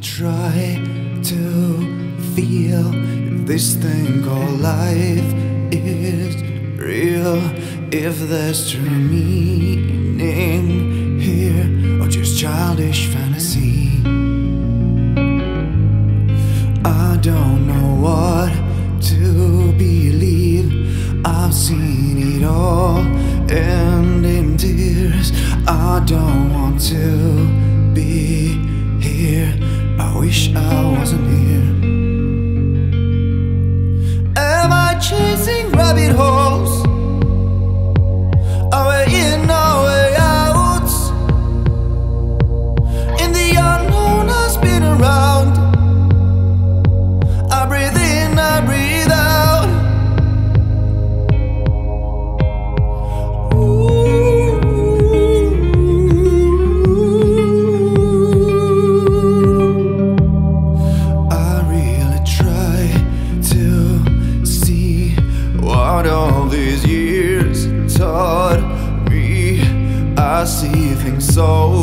try to feel this thing called life is real if there's true meaning here or just childish fantasy. I don't know what to believe, I've seen it all end in tears. I don't want to be wish I all these years taught me. I see things so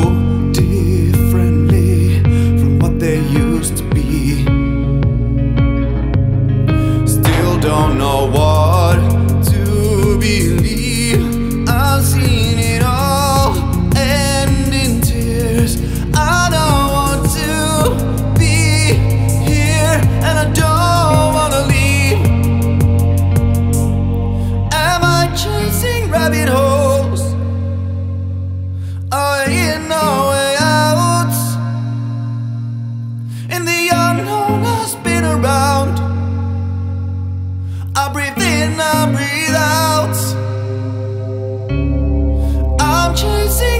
rabbit holes Are in no way out. And the unknown has been around. I breathe in, I breathe out. I'm chasing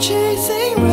chasing